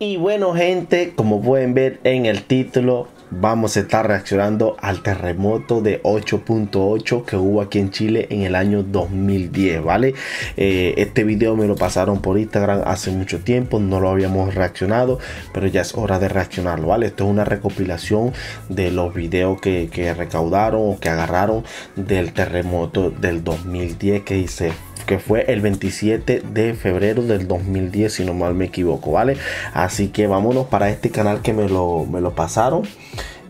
Y bueno gente, como pueden ver en el título, vamos a estar reaccionando al terremoto de 8.8 que hubo aquí en Chile en el año 2010, ¿vale? Eh, este video me lo pasaron por Instagram hace mucho tiempo, no lo habíamos reaccionado, pero ya es hora de reaccionarlo, ¿vale? Esto es una recopilación de los videos que, que recaudaron o que agarraron del terremoto del 2010 que hice que fue el 27 de febrero del 2010 si no mal me equivoco vale así que vámonos para este canal que me lo, me lo pasaron.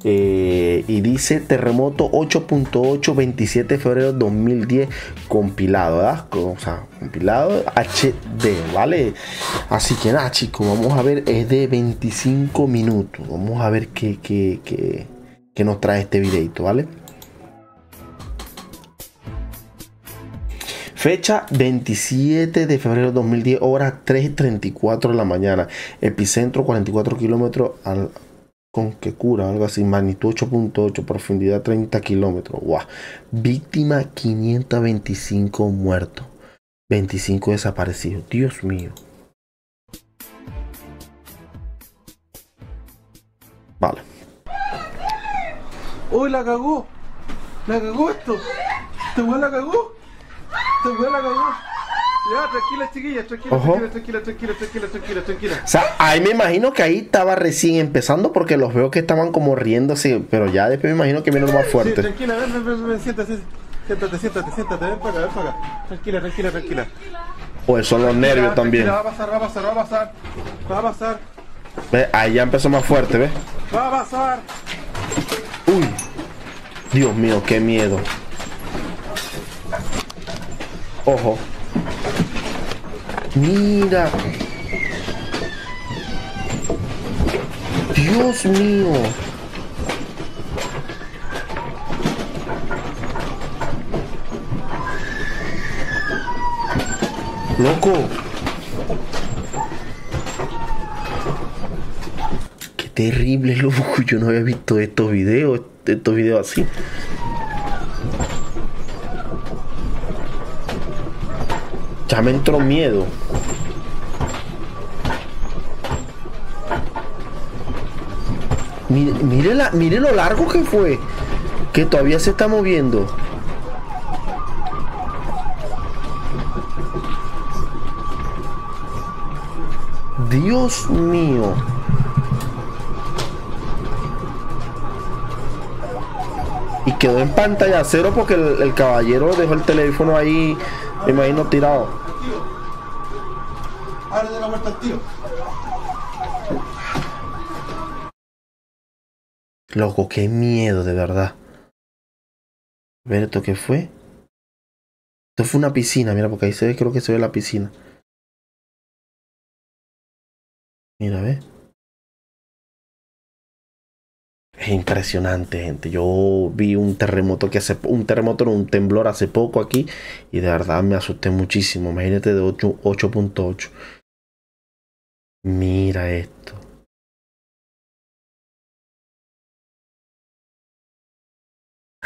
Eh, y dice terremoto 8.8 27 de febrero 2010 compilado ¿verdad? o sea compilado HD vale así que nada chicos vamos a ver es de 25 minutos. Vamos a ver qué, qué, qué, qué nos trae este videito vale Fecha 27 de febrero de 2010, hora 3.34 de la mañana. Epicentro 44 kilómetros al con que cura, algo así, magnitud 8.8, profundidad 30 kilómetros. Wow. Víctima 525 muertos, 25 desaparecidos. Dios mío. Vale. Uy, la cagó. La cagó esto. Este weón la cagó. Este weón la cagó. Ya, tranquila, chiquilla, tranquila, Ojo. tranquila, tranquila, tranquila, tranquila, tranquila, O sea, ahí me imagino que ahí estaba recién empezando porque los veo que estaban como riéndose, pero ya después me imagino que lo más Sí, fuerte. tranquila, ven, ven, ven, ven, siéntate, siéntate, siéntate, siéntate, ven para acá, ven para acá. Tranquila, tranquila, tranquila. Pues son los nervios Tranquila, también. tranquila, Va a pasar, va a pasar, va a pasar. Va a pasar, Ve, Ahí ya empezó más fuerte, ¿ves? va a pasar. Uy. Dios mío, qué miedo. Ojo. Mira. Dios mío. Loco. Qué terrible, loco. Yo no había visto estos videos, estos videos así. Me entró miedo. Mire, mire, la, mire lo largo que fue. Que todavía se está moviendo. Dios mío. Y quedó en pantalla cero porque el, el caballero dejó el teléfono ahí, me imagino, tirado. Tío. Ábrele la puerta al tío. Loco, qué miedo, de verdad. Ver, ¿esto qué fue? Esto fue una piscina, mira, porque ahí se ve, creo que se ve la piscina. Mira, ve. Es impresionante, gente. Yo vi un terremoto que hace un terremoto, un temblor hace poco aquí y de verdad me asusté muchísimo. Imagínate de 8 8.8. Mira esto.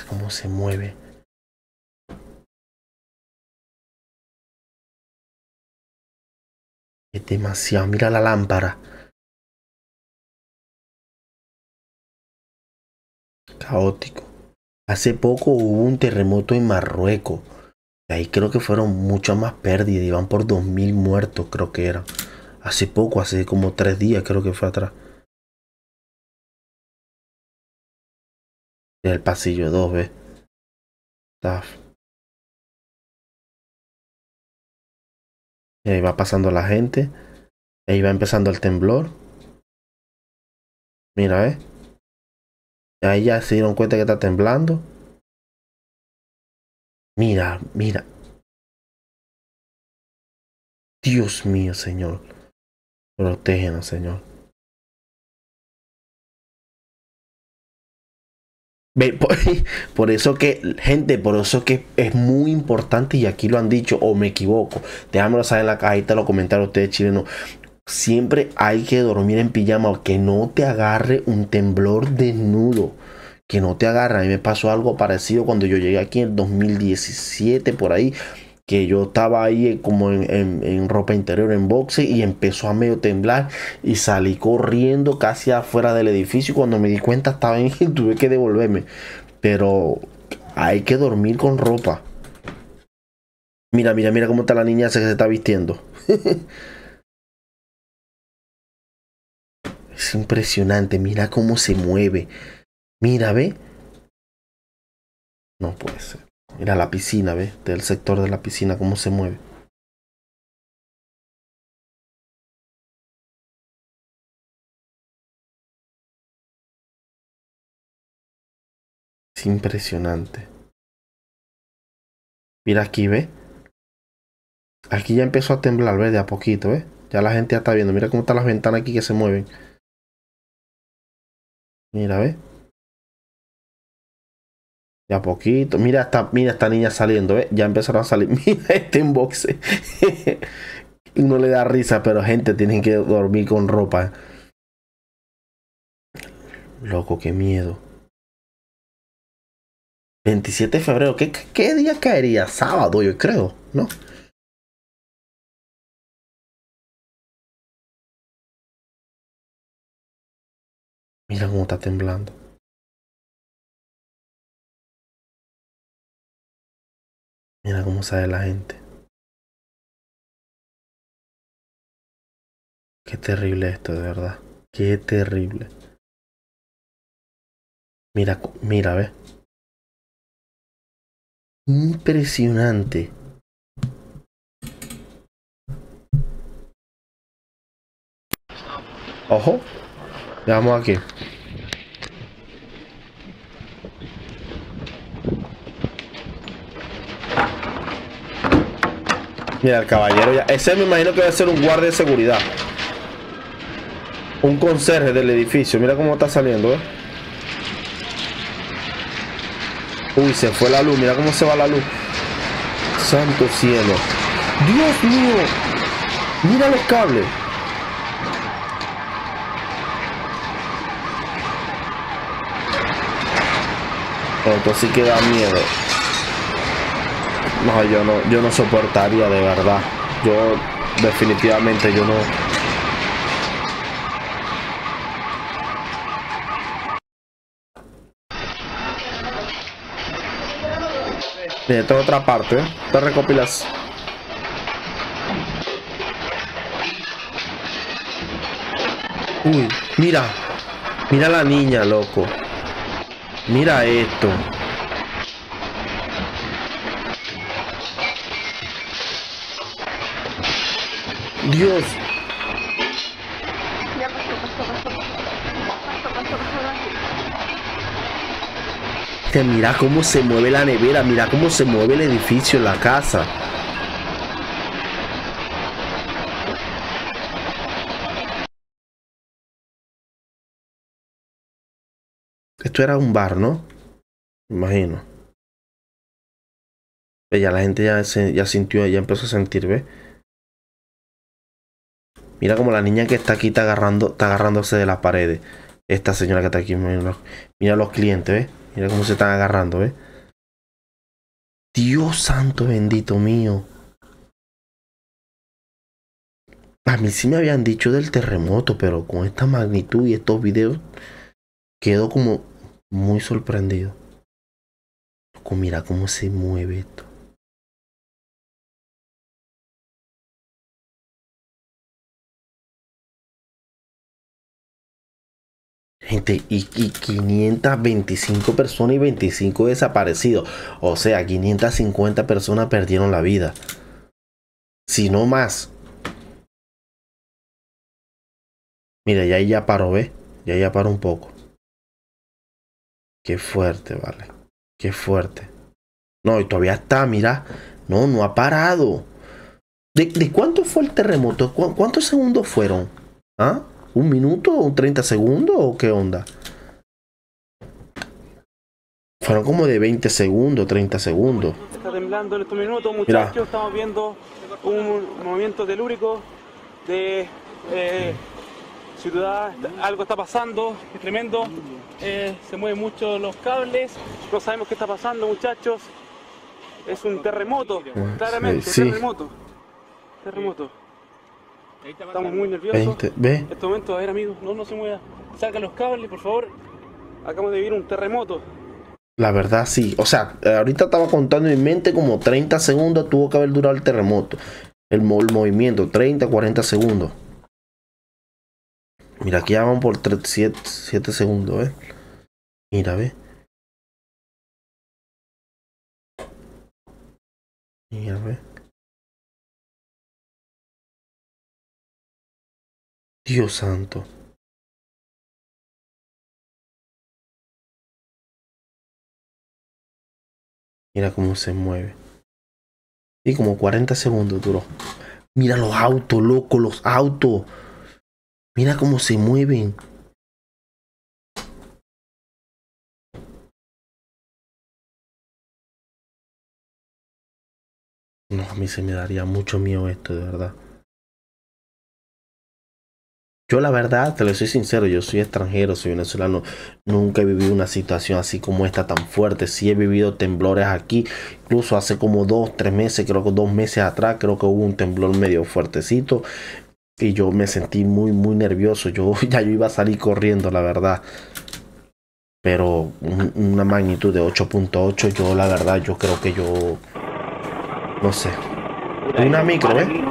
cómo se mueve. Es demasiado. Mira la lámpara. Caótico. Hace poco hubo un terremoto en Marruecos. Y ahí creo que fueron muchas más pérdidas. Iban por 2.000 muertos, creo que eran. Hace poco, hace como tres días, creo que fue atrás. El pasillo 2, ¿ves? Taf. Y ahí va pasando la gente. Ahí va empezando el temblor. Mira, ¿eh? Ahí ya se dieron cuenta que está temblando. Mira, mira. Dios mío, Señor. Protégenos, Señor. Por, eso que, gente, por eso que es muy importante y aquí lo han dicho o me equivoco. Déjamelo saber en la cajita de los comentarios ustedes chilenos. Siempre hay que dormir en pijama, que no te agarre un temblor desnudo. Que no te agarre. A mí me pasó algo parecido cuando yo llegué aquí en 2017 por ahí. Que yo estaba ahí como en, ropa interior, en boxe, y empezó a medio temblar y salí corriendo casi afuera del edificio. Cuando me di cuenta estaba en tuve que devolverme. Pero hay que dormir con ropa. Mira, mira, mira cómo está la niña que se está vistiendo. es impresionante, mira cómo se mueve. Mira, ve. No puede ser. Mira la piscina, ve, del sector de la piscina, cómo se mueve. Es impresionante. Mira aquí, ve. Aquí ya empezó a temblar, ve, de a poquito, ve. Ya la gente ya está viendo. Mira cómo están las ventanas aquí que se mueven. Mira, Ya poquito. Mira esta, mira esta niña saliendo, ¿eh? Ya empezaron a salir. Mira este inboxe. Uno le da risa, pero gente tienen que dormir con ropa. Loco, qué miedo. 27 de febrero. ¿Qué, qué día caería? Sábado, yo creo, ¿no? Mira cómo está temblando. Mira cómo sale la gente. Qué terrible esto, de verdad. Qué terrible. Mira, mira, ve. Impresionante. Ojo. Veamos aquí. Mira, el caballero ya. Ese me imagino que a ser un guardia de seguridad. Un conserje del edificio. Mira cómo está saliendo, ¿eh? Uy, se fue la luz. Mira cómo se va la luz. Santo cielo. Dios mío. Mira los cables. Esto sí que da miedo. No, yo no, yo no soportaría de verdad. Yo definitivamente yo no. De toda otra parte, ¿eh? te recopilas. Uy, mira. Mira la niña, loco. Mira esto. Dios. Que mira cómo se mueve la nevera, mira cómo se mueve el edificio, la casa. Esto era un bar, ¿no? Imagino. Ya la gente ya, se, ya sintió, ya empezó a sentir, ¿ves? Mira como la niña que está aquí está, agarrando, está agarrándose de las paredes. Esta señora que está aquí. Mira los, clientes, ¿ves? Mira cómo se están agarrando, ¿ves? Dios santo bendito mío. A mí sí me habían dicho del terremoto, pero con esta magnitud y estos videos quedo como muy sorprendido. Mira cómo se mueve esto. Gente, y, 525 personas y 25 desaparecidos. O sea, 550 personas perdieron la vida. Si no más. Mira, ya ya paró, ¿ve? Ya ya paró un poco. Qué fuerte, vale. Qué fuerte. No, y todavía está, mira. No, no ha parado. ¿De, de cuánto fue el terremoto? ¿Cuántos segundos fueron? ¿Ah? ¿Un minuto o 30 segundos o qué onda? Fueron como de 20 segundos, 30 segundos. Está temblando en estos minutos, muchachos. Estamos viendo un movimiento telúrico de eh, ciudad. Algo está pasando, es tremendo. Eh, se mueven mucho los cables. No sabemos qué está pasando, muchachos. es un terremoto, claramente, sí. terremoto. Terremoto. Estamos muy nerviosos. 20, ve. En este momento, a ver amigos, no, no se mueva. Salgan los cables, por favor. Acabamos de vivir un terremoto. La verdad sí. O sea, ahorita estaba contando en mi mente como 30 segundos tuvo que haber durado el terremoto. El, mo- el movimiento, 30, 40 segundos. Mira, aquí ya van por 7, segundos, ¿eh? Mira, ve. Mira, ve. Dios santo. Mira cómo se mueve. Y como 40 segundos duró. Mira los autos, loco, los autos. Mira cómo se mueven. No, a mí se me daría mucho miedo esto, de verdad. Yo la verdad, te lo soy sincero, yo soy extranjero, soy venezolano, nunca he vivido una situación así como esta tan fuerte. Sí he vivido temblores aquí, incluso hace como dos, tres meses, creo que dos meses atrás, creo que hubo un temblor medio fuertecito y yo me sentí muy, muy nervioso. Yo ya yo iba a salir corriendo, la verdad. Pero un- una magnitud de 8.8, yo la verdad, yo creo que yo, no sé. Una micro, ¿eh?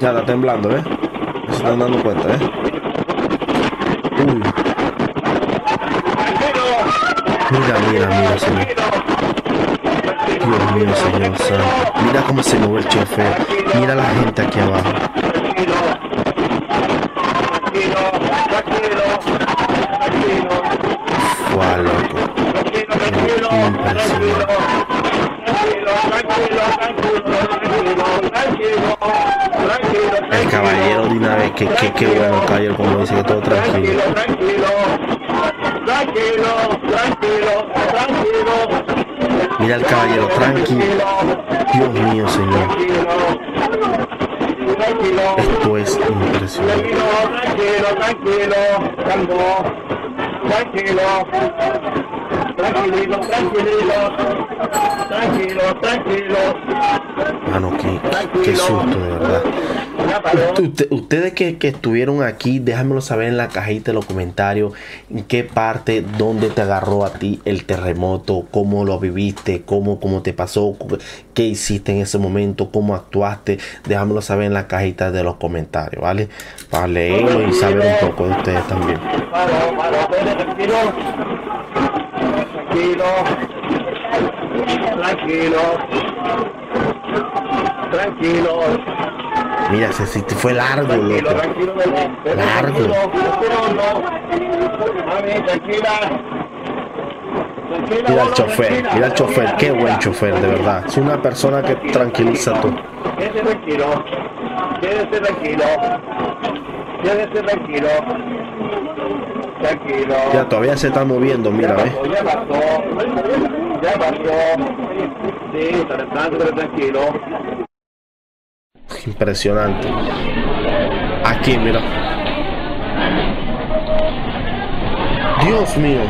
Ya está temblando, ¿eh? Se están dando cuenta, ¿eh? Uy. Mira, mira, mira, señor. Dios mío, señor. Mira cómo se mueve el chofer. Mira la gente aquí abajo. Fua, loco. Impresionante. El caballero de una vez, que, que, que bueno el caballero, como dice que todo tranquilo. Mira el caballero, tranquilo. Dios mío, señor. Esto es impresionante. Tranquilo, tranquilo, calmo, tranquilo, tranquilito, tranquilito, tranquilo, tranquilo, Mano, qué, qué susto, de verdad. Usted- ustedes que, que estuvieron aquí, déjamelo saber en la cajita de los comentarios. En qué parte, dónde te agarró a ti el terremoto, cómo lo viviste, cómo, cómo te pasó, qué hiciste en ese momento, cómo actuaste. Déjamelo saber en la cajita de los comentarios, ¿vale? Para leerlo y saber un poco de ustedes también. Tranquilo, tranquilo, tranquilo, Mira, ese sitio fue largo, tranquilo, loco. tranquilo, vete, Largo. tranquilo, tranquila. Tranquila, Mira gordo, chofer, mira el chofer, qué buen chofer, de verdad. Es una persona que tranquiliza todo. Quédese tranquilo, quédese tranquilo, quédese tranquilo, tranquilo. Ya todavía se está moviendo, mira, ya pasó, ya pasó, ya pasó. Sí, está tranquilo, tranquilo. Impresionante. Aquí, mira. Dios mío.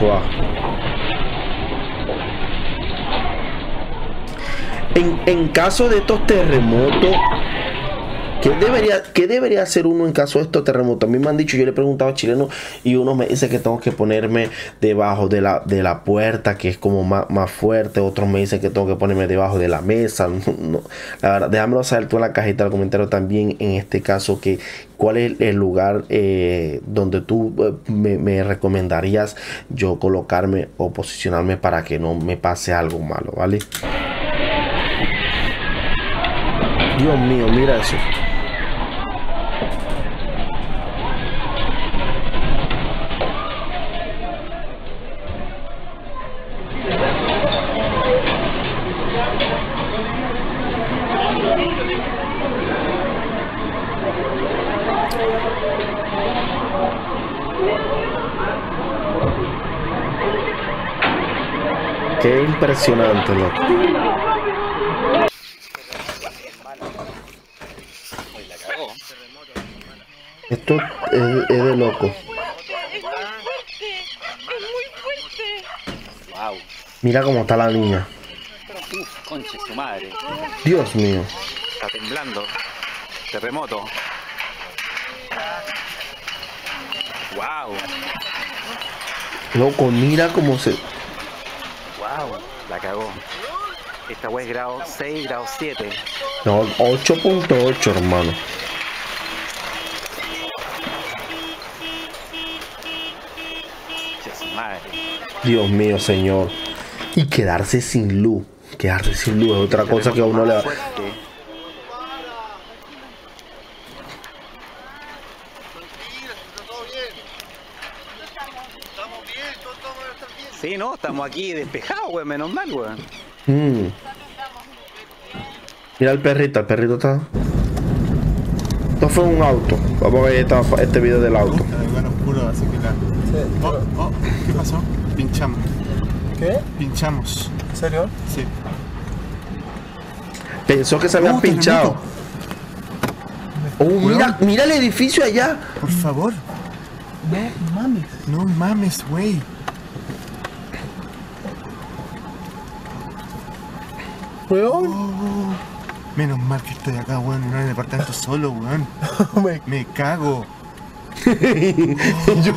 Guau. En, en caso de estos terremotos, ¿Qué debería, ¿Qué debería hacer uno en caso de estos terremotos? A mí me han dicho, yo le he preguntado a chilenos y uno me dice que tengo que ponerme debajo de la, de la puerta, que es como más, más fuerte. Otros me dicen que tengo que ponerme debajo de la mesa. La verdad, déjamelo saber tú en la cajita del comentario también en este caso, que cuál es el lugar eh, donde tú eh, me recomendarías yo colocarme o posicionarme para que no me pase algo malo, ¿vale? Dios mío, mira eso. impresionante, loco. Esto es, es de loco. Mira cómo está la niña. Uf, conche, tu madre. Dios mío. Está temblando. Terremoto. Wow. Loco, mira cómo se. Wow. La cagó. Esta wea es grado 6, grado 7. No, 8.8 hermano. Dios mío, señor. Y quedarse sin luz. Quedarse sin luz es otra cosa que a uno le. Fuerte. Sí, no, estamos aquí despejados, weón, menos mal, weón. Mm. Mira el perrito, el perrito está. Esto fue un auto. Vamos a ver esta- este video del auto. Está de lugar oscuro, así que la. Oh, oh, ¿qué pasó? Pinchamos. ¿Qué? Pinchamos. ¿En serio? Sí. Pensó que se había Oh, pinchado. Oh, mira, mira el edificio allá. Por favor. No mames. No mames, güey. Weón. Oh, menos mal que estoy acá, weón, no en el departamento solo, weón. Me- Me cago. yo,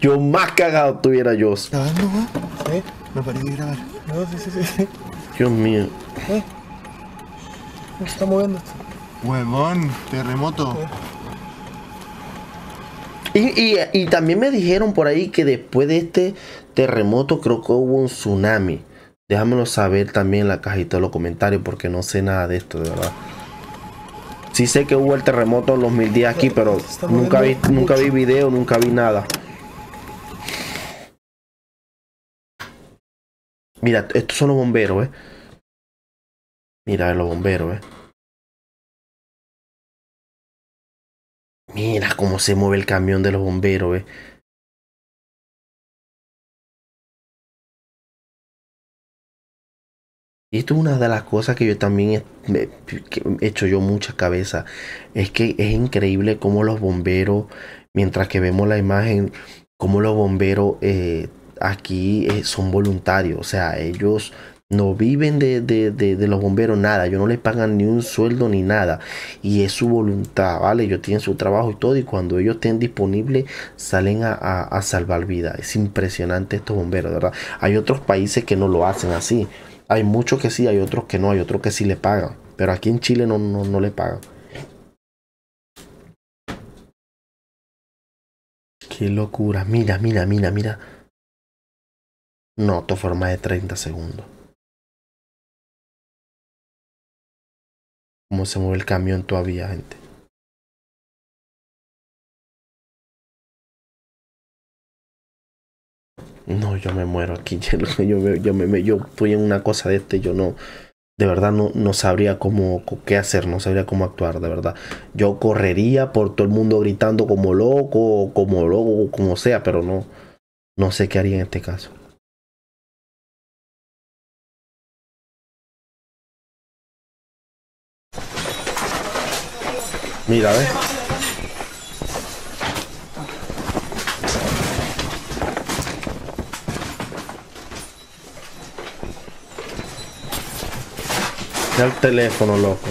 yo más cagado tuviera yo. ¿Grabando, weón? Sí. Me paré de grabar. No, sí, sí, sí. Dios mío. Se está moviendo esto. Huevón, terremoto. Y, y- y también me dijeron por ahí que después de este terremoto creo que hubo un tsunami. Déjamelo saber también en la cajita de los comentarios porque no sé nada de esto, de verdad. Sí sé que hubo el terremoto en los mil días aquí, pero nunca vi, nunca vi video, nunca vi nada. Mira, estos son los bomberos, ¿eh? Mira, los bomberos, ¿eh? Mira cómo se mueve el camión de los bomberos, ¿eh? Y esto es una de las cosas que yo también he, hecho yo mucha cabeza. Es que es increíble cómo los bomberos, mientras que vemos la imagen, cómo los bomberos eh, aquí eh, son voluntarios. O sea, ellos no viven de, de, de, los bomberos nada. Ellos no les pagan ni un sueldo ni nada. Y es su voluntad, ¿vale? Ellos tienen su trabajo y todo. Y cuando ellos estén disponibles, salen a, a- a salvar vidas. Es impresionante estos bomberos, ¿verdad? Hay otros países que no lo hacen así. Hay muchos que sí, hay otros que no, hay otros que sí le pagan. Pero aquí en Chile no, no, no le pagan. Qué locura. Mira, mira, mira, mira. No, fue más de 30 segundos. Cómo se mueve el camión todavía, gente. No, yo me muero aquí. Yo, me- yo, me- yo estoy en una cosa de este, yo no, de verdad no, no sabría cómo, qué hacer, no sabría cómo actuar, de verdad. Yo correría por todo el mundo gritando como loco, como loco, como sea, pero no, no sé qué haría en este caso. Mira, ¿ves? Ya el teléfono, loco.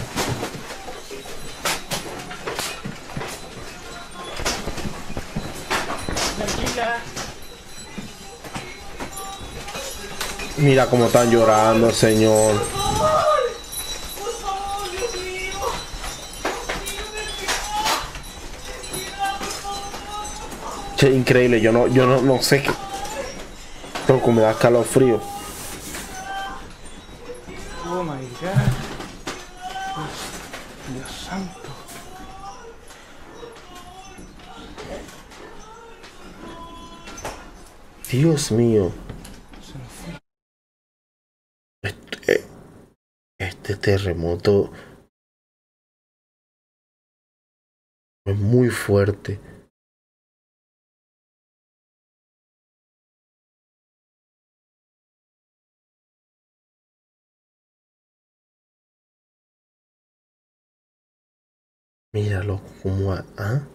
Mira cómo están llorando, señor. Che, increíble, yo no, yo no, no sé qué. Loco, me da calofrío. Oh Dios mío. Este, eh, este terremoto es muy fuerte. Míralo como... ¿ah?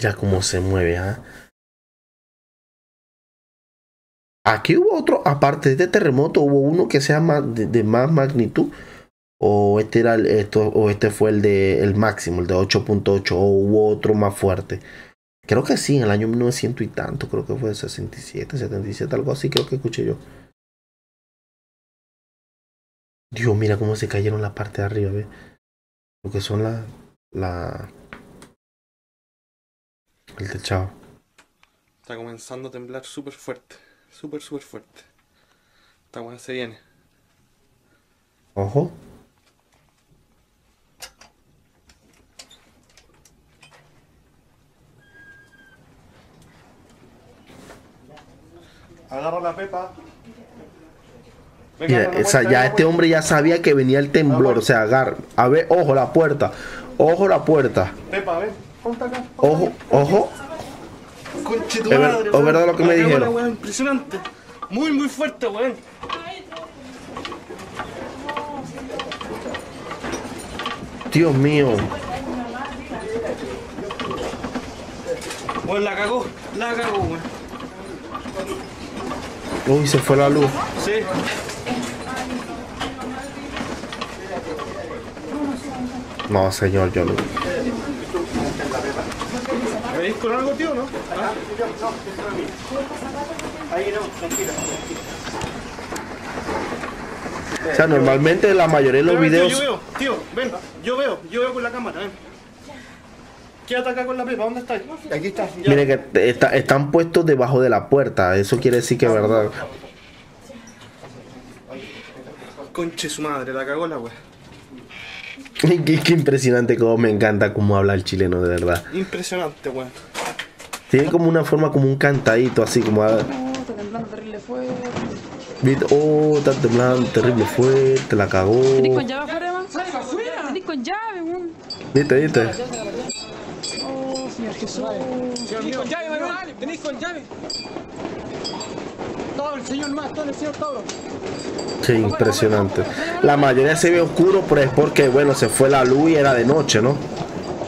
Mira cómo se mueve, ¿ah? Aquí hubo otro, aparte de este terremoto, hubo uno que sea más de, más magnitud. O este era el, esto, o este fue el de el máximo, el de 8.8, o hubo otro más fuerte. Creo que sí, en el año 1900 y tanto, creo que fue 67, 77, algo así, creo que escuché yo. Dios, mira cómo se cayeron la parte de arriba, ¿ves? Lo que son la, la, el techado. Está comenzando a temblar súper fuerte. Súper, súper fuerte. Esta weá se viene. Ojo. Agarra la pepa. Mira, esa- ya este hombre ya sabía que venía el temblor, o sea, agar, a ver, ojo la puerta, ojo la puerta, Pepa, ven. Ponte acá. ojo, ojo, Conche tu Es madre, verdad lo que me dijeron. impresionante. Muy, muy fuerte, weón. Dios mío, Weón, la cagó. La cagó, weón. uy, se fue la luz. Sí. No, señor, yo no. ¿Me venís con algo, tío, no? ¿Ah? O sea, normalmente la mayoría de los Ven, videos, Tío, yo veo, tío, ven. Yo veo, yo veo con la cámara, ven. Quédate acá con la pepa, ¿dónde estás? Aquí está. miren que está- están puestos debajo de la puerta, eso quiere decir que es verdad. Conche su madre, la cagó la weá. Qué, qué impresionante como me encanta cómo habla el chileno, de verdad. Impresionante, weón. Tiene como una forma como un cantadito, así como... ah, Oh, está temblando terrible fuerte. ¿viste? Oh, está temblando terrible fuerte, la cagó. ¿Tenés con llave afuera, man? ¿Tenés con llave, weón? ¿Viste, viste? Oh, Señor Jesús. ¿Tenéis con llave, Manuel? ¿Tenéis con llave? Todo el señor más, todo el señor Tauro. Qué impresionante. La mayoría se ve oscuro, pero es porque, bueno, se fue la luz y era de noche, ¿no?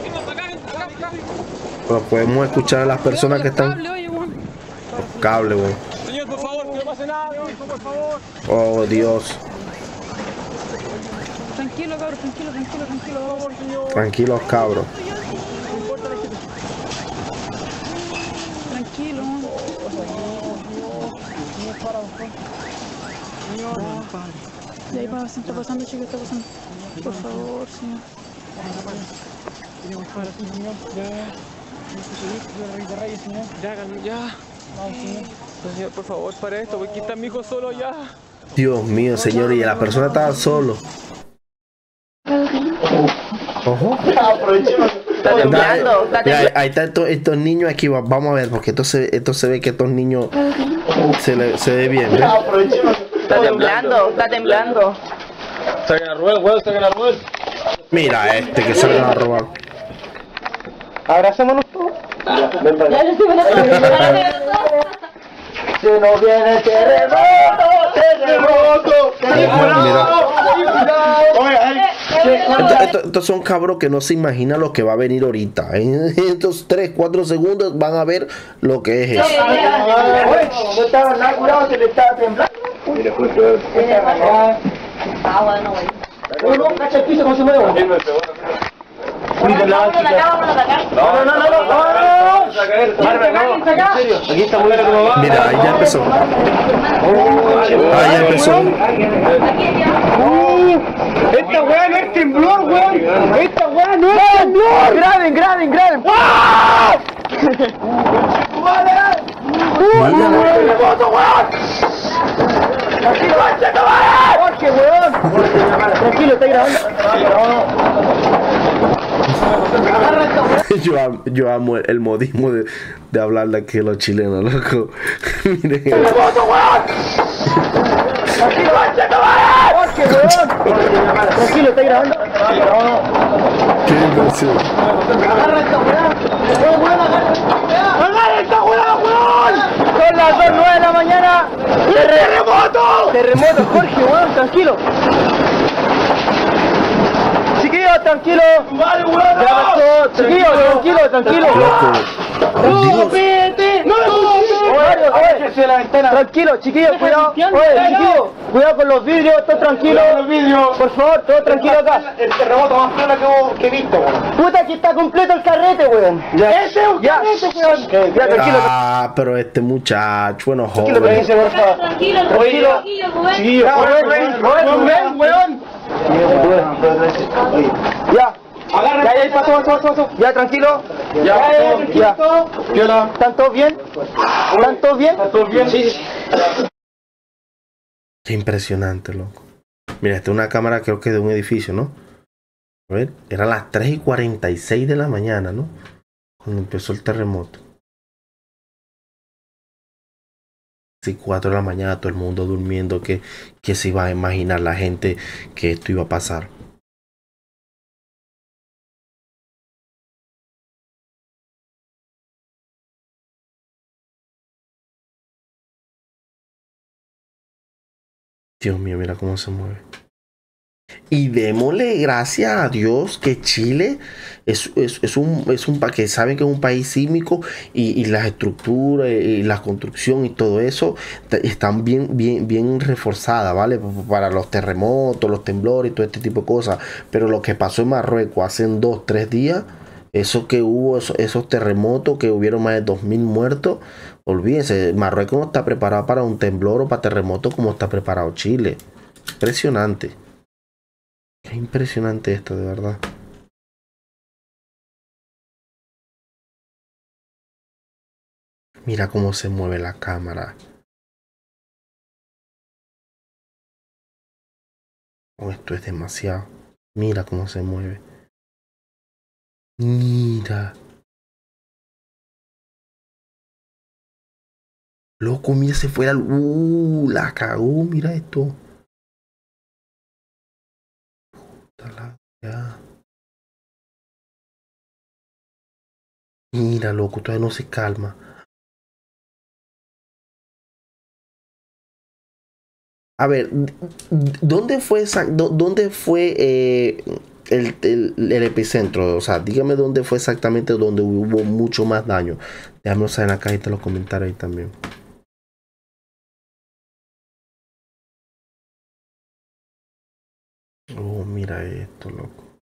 Venga, para acá, ven, para acá, para acá. Pero podemos escuchar a las personas que están... Cable, oye, weón. Señor, por favor, que no pase nada, por favor. Oh, Dios. Tranquilo, cabrón, tranquilo, tranquilo, tranquilo. Por favor, señor. Tranquilos, cabros. Tranquilo, weón. Y ahí pasa, está pasando, chico, está pasando. Por favor, señor. Señor. Ya. Ya, por favor, para esto, porque aquí está mi hijo solo ya. Dios mío, señor, y la persona estaba solo. Ojo. Está temblando, está temblando. ahí están estos, estos niños aquí, va- vamos a ver, porque esto se, esto se ve que estos niños se, le- se ve bien, ¿ves? Está temblando, está temblando. Saquen a Rubén, weón, saquen a Rubén. Mira este que se van a robar. Abracémonos todos. Se nos viene el terremoto, terremoto, Esto- esto- estos son cabros que no se imaginan lo que va a venir ahorita. En estos 3, 4 segundos van a ver lo que es eso. No estaba nada curado, se le estaba temblando. Ah, bueno, güey. Uno, cacha el piso, ¿cómo se mueve? Acá. No, no, no, no, no. Mira, ahí ya empezó. Ahí ya empezó. Esta weá no es temblor, weón. Esta weá no es temblor. Graben, graben, graben. ¡Jorge, weón! Tranquilo, está grabando. Yo, am- yo amo el, el modismo de, de hablar de aquí los chilenos, loco. Miren. ¡Jorge, weón! Tranquilo, está grabando. Qué impresión. ¡Agarra esta weá, weón! Son las 2, 9 de la mañana. ¡Terremoto! Terremoto, Jorge, weón, tranquilo. Tranquilo. Ya tranquilo, tranquilo. Oye, Tranquilo, chiquillos, cuidado. Oye, chiquillos, cuidado con los vidrios, todo tranquilo. Por favor, todo tranquilo acá. El terremoto más plano que, he visto, weón. Puta, aquí está completo el carrete, weón. Ya. Ese es un carrete, weón. Ya, tranquilo. Ah, pero este muchacho, bueno, Tranquilo, favor. Tranquilo, Tranquilo. tranquilo, weón. Ya. Ya, ya, pasó, pasó, pasó. Ya, tranquilo. Ya, ya, ya. ¿Están todos bien? ¿Están todos bien? ¿Están todos bien? Sí. Qué impresionante, loco. Mira, esta es una cámara creo que de un edificio, ¿no? A ver, eran las 3 y 46 de la mañana, ¿no? Cuando empezó el terremoto. Sí, 4 de la mañana, todo el mundo durmiendo, que, que se iba a imaginar la gente que esto iba a pasar. Dios mío, mira cómo se mueve. Y démosle gracias a Dios que Chile es, es, es un, es un que saben que es un país sísmico y, y las estructuras y la construcción y todo eso están bien, bien, bien reforzadas, ¿vale? Pa- Para los terremotos, los temblores y todo este tipo de cosas. Pero lo que pasó en Marruecos hace dos, tres días, eso que hubo, eso- esos terremotos que hubieron más de 2.000 muertos, olvídense, Marruecos no está preparado para un temblor o para terremoto como está preparado Chile. Impresionante. Qué impresionante esto, de verdad. Mira cómo se mueve la cámara. Oh, esto es demasiado. Mira cómo se mueve. Mira. Loco, mira, se fue la. Uh, la cagó, mira esto. Mira, loco, todavía no se calma. A ver, ¿dónde fue, dónde fue eh, el, el- epicentro? O sea, dígame dónde fue exactamente donde hubo mucho más daño. Déjame saber en la cajita de los comentarios ahí también. Oh, mira esto, loco.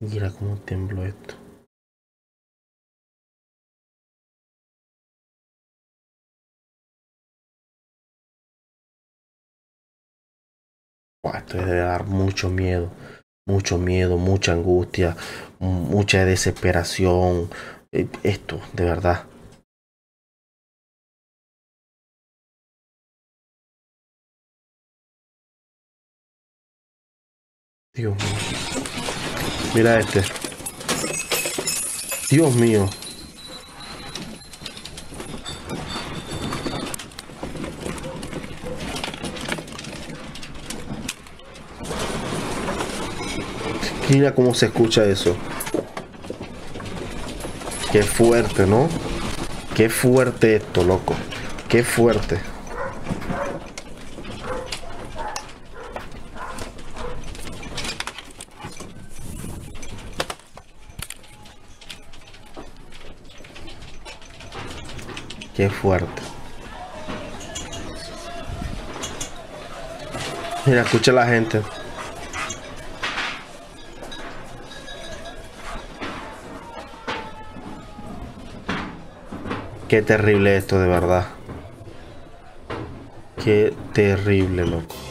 Mira cómo tembló esto. Esto debe dar mucho miedo, mucho miedo, mucha angustia, mucha desesperación. Eh, Esto, de verdad. Dios mío. Mira este. Dios mío. Mira cómo se escucha eso. Qué fuerte, ¿no? Qué fuerte esto, loco. Qué fuerte. Qué fuerte. Mira, escucha la gente. Qué terrible esto, de verdad. Qué terrible, loco.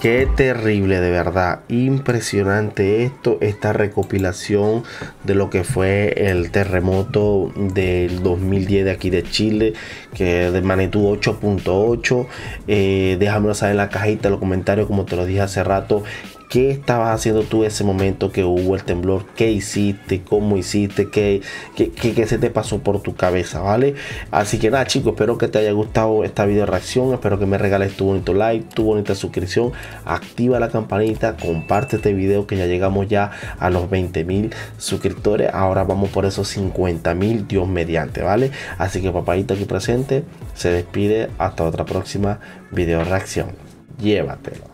Qué terrible, de verdad. Impresionante esto, esta recopilación de lo que fue el terremoto del 2010 de aquí de Chile, que de magnitud 8.8. Eh, déjamelo saber en la cajita de los comentarios, como te lo dije hace rato. Qué estabas haciendo tú ese momento que hubo el temblor, qué hiciste, cómo hiciste, qué, qué, qué, se te pasó por tu cabeza, ¿vale? Así que nada chicos, espero que te haya gustado esta video reacción, espero que me regales tu bonito like, tu bonita suscripción, activa la campanita, comparte este video que ya llegamos ya a los 20 mil suscriptores, ahora vamos por esos 50 mil, Dios mediante, ¿vale? Así que papadito aquí presente se despide hasta otra próxima video reacción. Llévatelo.